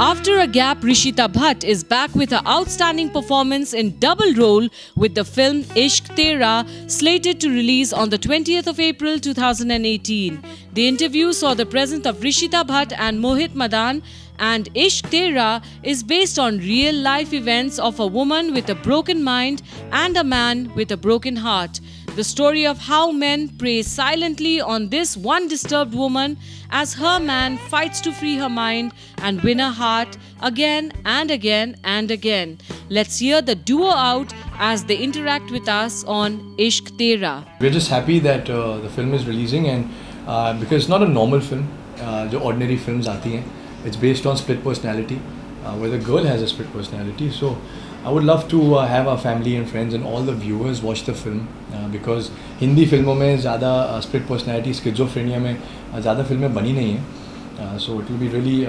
After a gap, Rishita Bhatt is back with her outstanding performance in double role with the film Ishq Tera, slated to release on the 20th of April 2018. The interview saw the presence of Rishita Bhatt and Mohit Madan, and Ishq Tera is based on real life events of a woman with a broken mind and a man with a broken heart. The story of how men prey silently on this one disturbed woman as her man fights to free her mind and win her heart again and again and again. Let's hear the duo out as they interact with us on Ishq Tera. We're just happy that uh, the film is releasing and uh, because it's not a normal film, uh, जो ordinary films आती हैं. It's based on split personality, Uh, where the girl has a split personality. So I would love to uh, have our family and friends and all the viewers watch the film uh, because Hindi फ़िल्मों में ज़्यादा split personality schizophrenia में ज़्यादा फ़िल्में बनी नहीं हैं so it will be really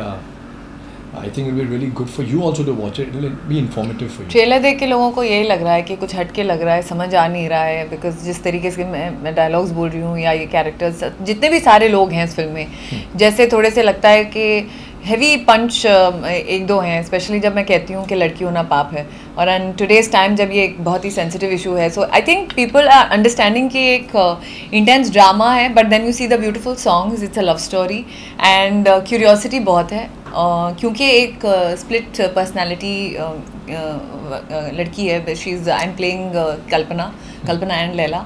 I think it be really good for you also to watch it will be informative for you trailer देख के लोगों को यही लग रहा है कि कुछ हटके लग रहा है समझ आ नहीं रहा है बिकॉज़ जिस तरीके से मैं मैं डायलॉग्स बोल रही हूँ या ये कैरेक्टर्स जितने भी सारे लोग हैं इस फ़िल्म में जैसे थोड़े से लगता है कि हैवी पंच uh, एक दो हैं स्पेशली जब मैं कहती हूँ कि लड़की होना पाप है। और एंड टुडेज टाइम जब ये एक बहुत ही सेंसिटिव इशू है so I think people are understanding कि एक इंटेंस uh, ड्रामा है but then you see the beautiful songs it's a love story and curiosity बहुत है। Uh, क्योंकि एक split uh, personality uh, uh, लड़की है she is I am playing Kalpana Kalpana and Laila.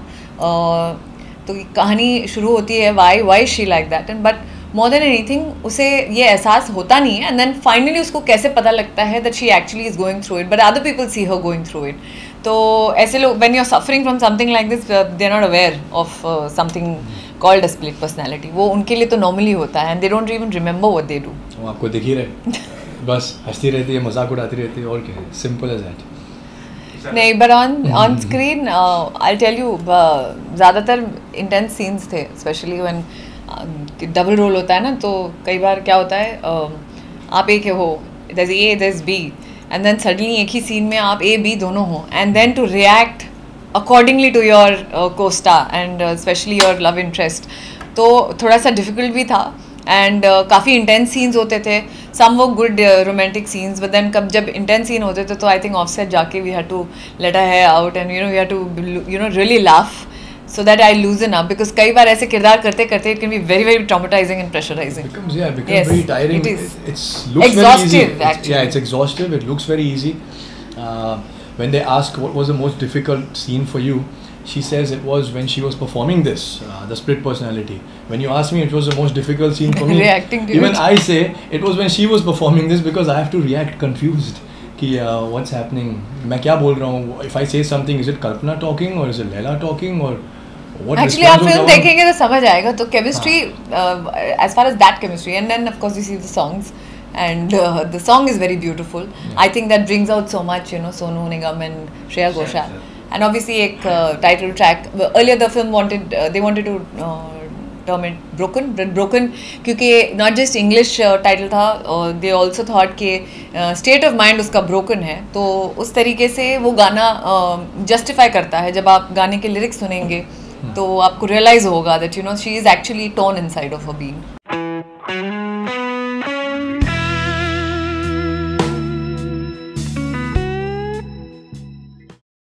तो कहानी शुरू होती है why why she like that and but more than anything उसे ये एहसास होता नहीं है एंड देन फाइनली उसको कैसे पता लगता है that she actually is going through it but other people see her going through it तो ऐसे लोग when you are suffering from something like this they are not aware of something called split personality वो उनके लिए तो normally होता है and they don't even remember what they do वो आपको दिख ही रहे बस हंसती रहती है मज़ाक उड़ाती रहती है और क्या है? सिंपल एज दैट नहीं but on on screen I tell you ज़्यादातर इंटेंस सीन्स थे स्पेशली वन डबल रोल होता है ना तो कई बार क्या होता है आप एक हो दस ए दस बी एंड देन सडनली एक ही सीन में आप ए बी दोनों हो and then to react accordingly to your costar and specially your love interest तो थोड़ा सा डिफ़िकल्ट भी था एंड uh, काफ़ी इंटेंस सीन्स होते थे। सम वो good romantic scenes but then कब जब इंटेंस सीन होते थे तो आई थिंक ऑफ़ सेट जाके we have to let a है out and you know we have to you know really laugh so that I loosen up because कई बार ऐसे किरदार करते करते it can be very very traumatizing and pressurizing. It becomes yeah, it becomes yes, very tiring. It is. It's looks exhaustive very easy. actually. It's, yeah, it's exhaustive. It looks very easy. Uh, when they ask what was the most difficult scene for you, she says it was when she was performing this, uh, the split personality. When you ask me, it was the most difficult scene for me. Reacting to Even it. I say it was when she was performing this because I have to react confused. कि uh, what's happening? मैं क्या बोल रहा हूँ? If I say something, is it Kalpana talking or is it Leila talking or actually आप film देखेंगे तो समझ आएगा। तो chemistry as far as that chemistry and then of you see the songs and the song is very beautiful I think that brings out so much you know Sonu Nigam and Shreya Ghoshal and obviously एक title track earlier the film wanted they wanted to term it broken but broken क्योंकि not just English title था they also thought के state of mind उसका broken है। तो उस तरीके से वो गाना जस्टिफाई करता है। जब आप गाने के लिरिक्स सुनेंगे okay. तो आपको रियलाइज़ होगा that you know she is actually torn inside of a been